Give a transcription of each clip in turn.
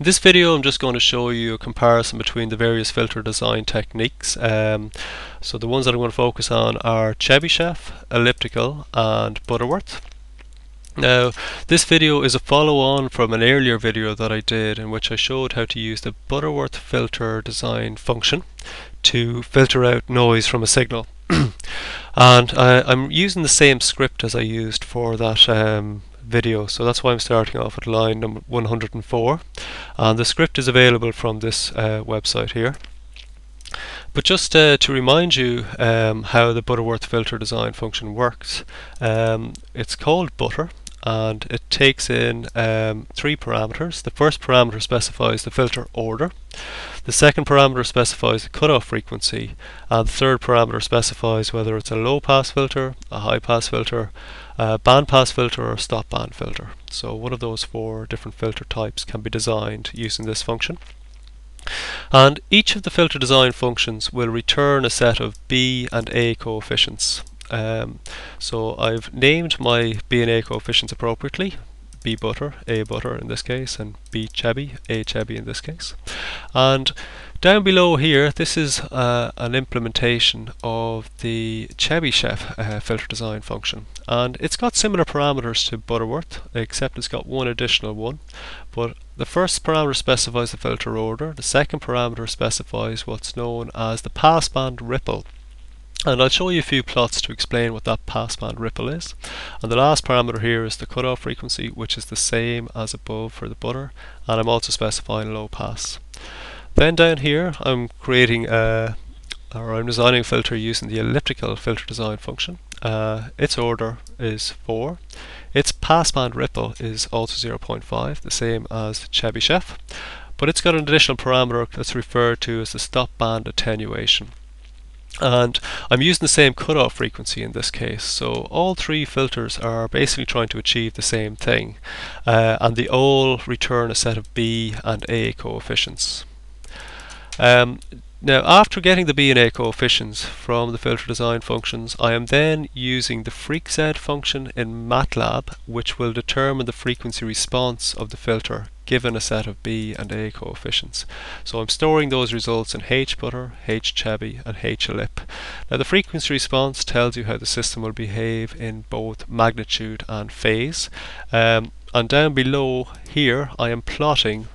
In this video I'm just going to show you a comparison between the various filter design techniques. Um, so the ones that I'm going to focus on are Chebyshev, Elliptical and Butterworth. Now this video is a follow-on from an earlier video that I did in which I showed how to use the Butterworth filter design function to filter out noise from a signal. and I, am using the same script as I used for that um, video. So that's why I'm starting off at line number 104 and the script is available from this uh, website here. But just uh, to remind you um, how the Butterworth filter design function works um, it's called butter and it takes in um, three parameters. The first parameter specifies the filter order, the second parameter specifies the cutoff frequency, and the third parameter specifies whether it's a low pass filter, a high pass filter, a band pass filter, or a stop band filter. So one of those four different filter types can be designed using this function. And each of the filter design functions will return a set of B and A coefficients. Um, so I've named my B and A coefficients appropriately. B butter, A butter in this case, and B chebby, A chebby in this case. And down below here, this is uh, an implementation of the Chebyshev uh, filter design function. And it's got similar parameters to Butterworth, except it's got one additional one. But the first parameter specifies the filter order, the second parameter specifies what's known as the passband ripple. And I'll show you a few plots to explain what that passband ripple is. And the last parameter here is the cutoff frequency, which is the same as above for the butter. And I'm also specifying low pass. Then down here, I'm creating a, or I'm designing a filter using the elliptical filter design function. Uh, its order is 4. Its passband ripple is also 0.5, the same as Chebyshev. But it's got an additional parameter that's referred to as the stop band attenuation and I'm using the same cutoff frequency in this case so all three filters are basically trying to achieve the same thing uh, and they all return a set of B and A coefficients. Um, now after getting the B and A coefficients from the filter design functions I am then using the freqz function in MATLAB which will determine the frequency response of the filter given a set of B and A coefficients. So I'm storing those results in H butter, H chebby and H ellip. Now the frequency response tells you how the system will behave in both magnitude and phase. Um, and down below here I am plotting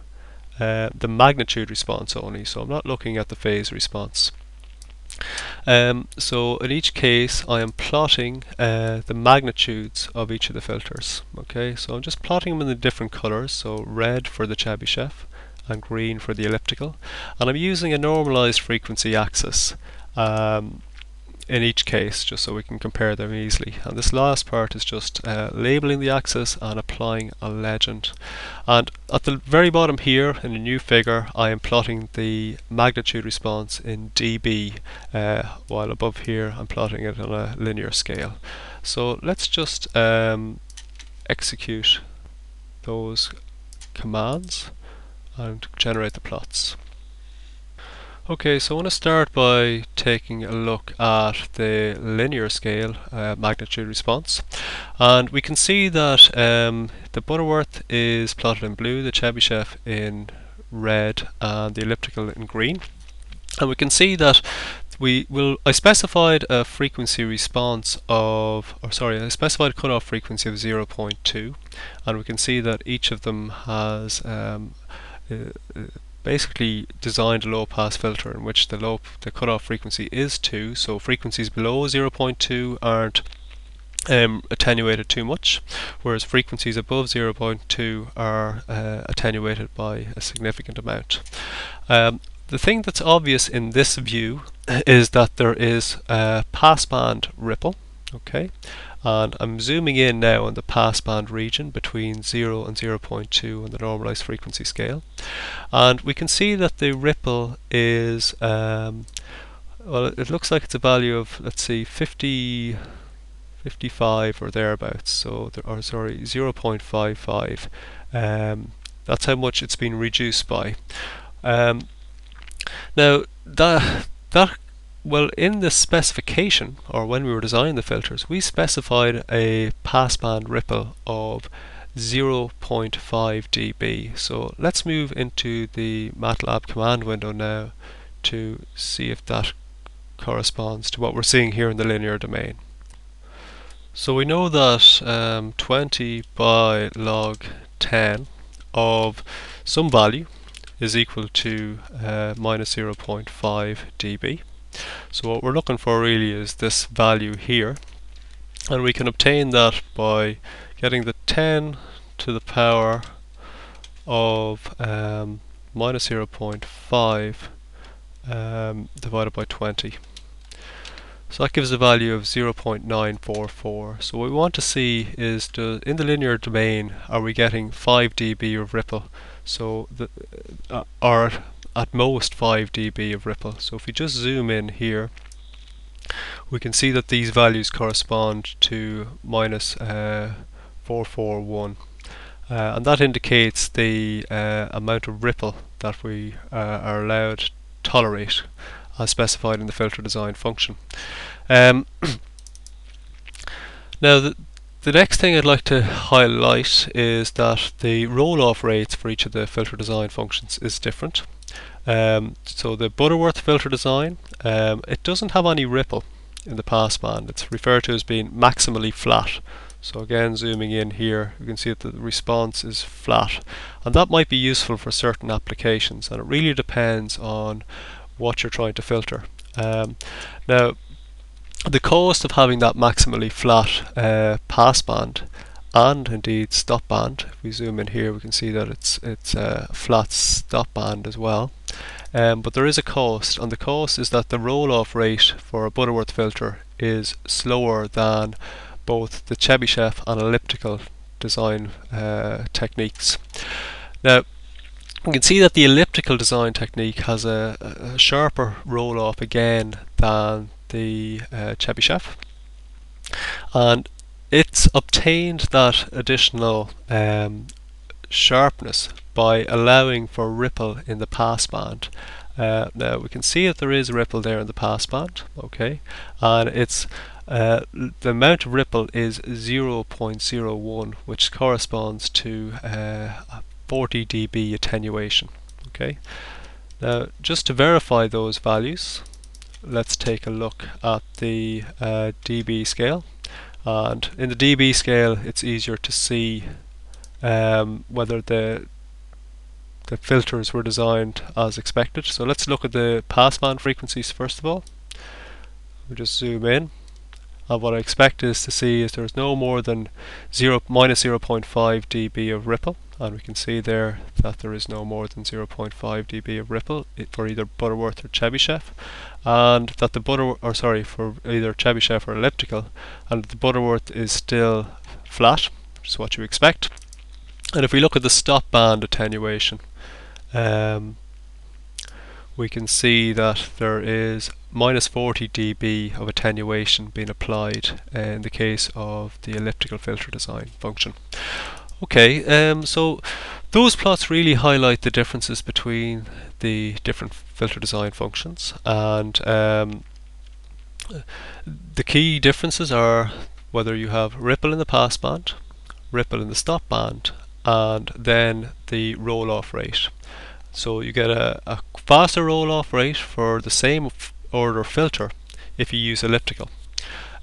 uh, the magnitude response only, so I'm not looking at the phase response. Um, so in each case I am plotting uh, the magnitudes of each of the filters. Okay, so I'm just plotting them in the different colors. So red for the Chebyshev and green for the elliptical. And I'm using a normalized frequency axis. Um, in each case just so we can compare them easily. And this last part is just uh, labeling the axis and applying a legend. And at the very bottom here in a new figure I am plotting the magnitude response in dB uh, while above here I'm plotting it on a linear scale. So let's just um, execute those commands and generate the plots Okay, so I want to start by taking a look at the linear scale uh, magnitude response. And we can see that um, the Butterworth is plotted in blue, the Chebyshev in red, and the elliptical in green. And we can see that we will I specified a frequency response of or sorry I specified a cutoff frequency of 0.2 and we can see that each of them has um, uh, uh basically designed a low pass filter in which the low the cutoff frequency is 2 so frequencies below 0.2 aren't um, attenuated too much whereas frequencies above 0.2 are uh, attenuated by a significant amount. Um, the thing that's obvious in this view is that there is a passband ripple okay. And I'm zooming in now on the passband region between 0 and 0.2 on the normalized frequency scale. And we can see that the ripple is um, well it looks like it's a value of let's see 50 55 or thereabouts. So there are sorry 0.55 um, that's how much it's been reduced by. Um, now that that well, in the specification, or when we were designing the filters, we specified a passband ripple of 0.5 dB. So let's move into the MATLAB command window now to see if that corresponds to what we're seeing here in the linear domain. So we know that um, 20 by log 10 of some value is equal to uh, minus 0.5 dB. So what we're looking for really is this value here and we can obtain that by getting the 10 to the power of um, minus 0.5 um, divided by 20. So that gives a value of 0.944. So what we want to see is in the linear domain are we getting 5 dB of ripple so the, uh, or at most 5 dB of ripple. So if we just zoom in here we can see that these values correspond to minus, uh, 441 uh, and that indicates the uh, amount of ripple that we uh, are allowed to tolerate as specified in the filter design function. Um, now the, the next thing I'd like to highlight is that the roll-off rates for each of the filter design functions is different. Um, so the Butterworth filter design, um, it doesn't have any ripple in the passband. It's referred to as being maximally flat. So again zooming in here you can see that the response is flat and that might be useful for certain applications and it really depends on what you're trying to filter. Um, now, the cost of having that maximally flat uh, passband and indeed stop band, if we zoom in here we can see that it's it's a flat stop band as well. Um, but there is a cost, and the cost is that the roll-off rate for a Butterworth filter is slower than both the Chebyshev and elliptical design uh, techniques. Now, we can see that the elliptical design technique has a, a sharper roll off again than the uh, Chebyshev and it's obtained that additional um, sharpness by allowing for ripple in the passband. Uh, now we can see that there is a ripple there in the passband, okay, and it's uh, the amount of ripple is 0.01 which corresponds to uh, 40 dB attenuation. Okay. Now, just to verify those values, let's take a look at the uh, dB scale. And in the dB scale, it's easier to see um, whether the the filters were designed as expected. So let's look at the passband frequencies first of all. We just zoom in and what I expect is to see is there's no more than 0 minus 0.5 dB of ripple and we can see there that there is no more than 0.5 dB of ripple for either Butterworth or Chebyshev and that the Butter or sorry for either Chebyshev or elliptical and the Butterworth is still flat which is what you expect and if we look at the stop band attenuation um, we can see that there is minus 40 dB of attenuation being applied in the case of the elliptical filter design function. Okay, um, so those plots really highlight the differences between the different filter design functions and um, the key differences are whether you have ripple in the passband, ripple in the stop band and then the roll off rate. So you get a, a faster roll off rate for the same order filter if you use elliptical.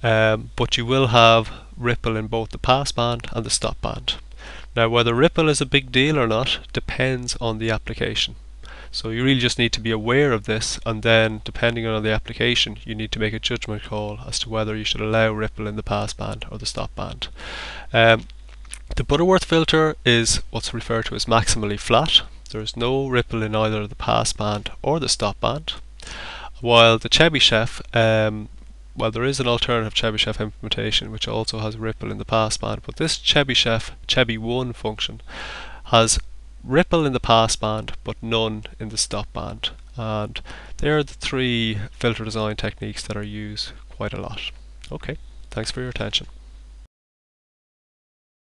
Um, but you will have ripple in both the passband and the stop band. Now whether ripple is a big deal or not depends on the application. So you really just need to be aware of this and then depending on the application you need to make a judgment call as to whether you should allow ripple in the passband or the stop band. Um, the Butterworth filter is what's referred to as maximally flat there's no ripple in either the pass band or the stop band. While the Chebyshev, um, well there is an alternative Chebyshev implementation which also has ripple in the passband, but this Chebyshev cheby 1 function has ripple in the passband but none in the stop band and they are the three filter design techniques that are used quite a lot. Okay, thanks for your attention.